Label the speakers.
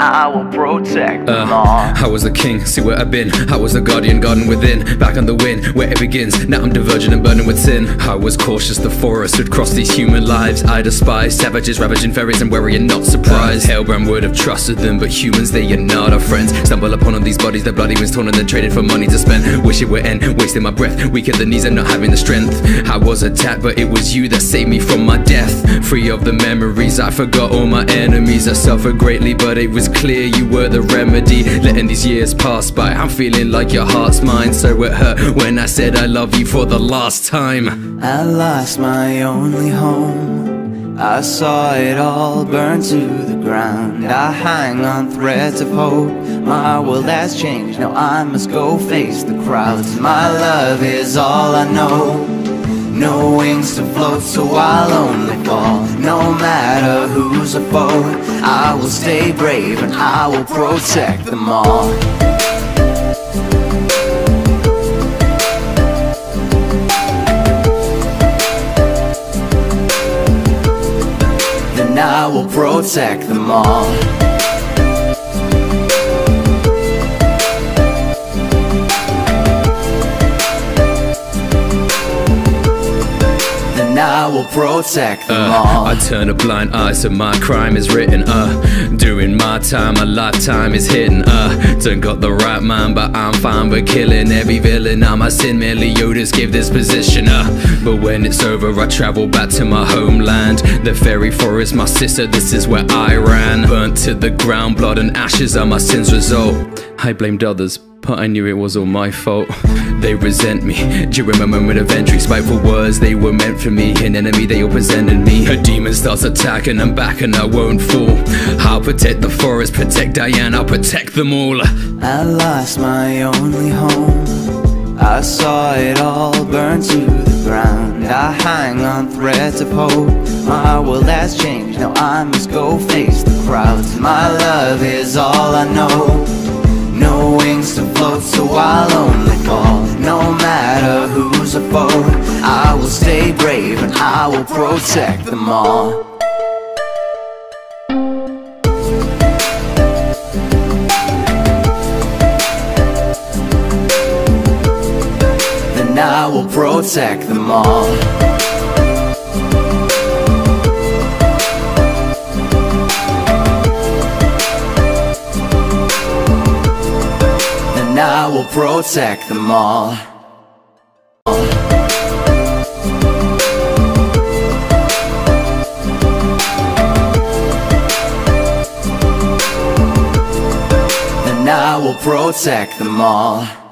Speaker 1: I will protect
Speaker 2: Uh. I was a king, see where I've been. I was a guardian, garden within. Back on the wind, where it begins. Now I'm diverging and burning with sin. I was cautious, the forest who'd cross these human lives. I despise savages, ravaging fairies, and worry and not surprised. Helbram would have trusted them, but humans, they are not our friends. Stumble upon all these bodies, their bloody wings torn and then traded for money to spend. Wish it would end, wasting my breath. Weak at the knees and not having the strength. I was attacked, but it was you that saved me from my death. Free of the memories, I forgot all my enemies. I suffered greatly, but it was clear you were the remedy. Letting these years pass by, I'm feeling like your heart's mine. So it hurt when I said I love you for the last time.
Speaker 1: I lost my only home. I saw it all burn to the ground. I hang on threads of hope. My world has changed. Now I must go face the crowds. My love is all I know. No wings to float, so I'll only fall. No matter who's a foe, I will stay brave and I will protect them all. Then I will protect them all. Will protect them
Speaker 2: Uh,
Speaker 1: all.
Speaker 2: I turn a blind eye, so my crime is written. Uh, during my time, a lifetime is hidden. Uh, don't got the right mind, but I'm fine with killing every villain. I'm a sin, Meliodas give this position. Uh, but when it's over, I travel back to my homeland. The fairy forest, my sister, this is where I ran. Burnt to the ground, blood and ashes are my sins' result. I blamed others. But I knew it was all my fault. They resent me during my moment of entry. Spiteful words, they were meant for me. An enemy, they all presented me. A demon starts attacking, I'm back and I won't fall. I'll protect the forest, protect Diane, I'll protect them all.
Speaker 1: I lost my only home. I saw it all burn to the ground. I hang on threads of hope. My world has changed. Now I must go face the crowds. My love is all I know. No wings to float, so I'll only fall. No matter who's a foe, I will stay brave and I will protect them all. Then I will protect them all. Then I will protect them all. Then I will protect them all.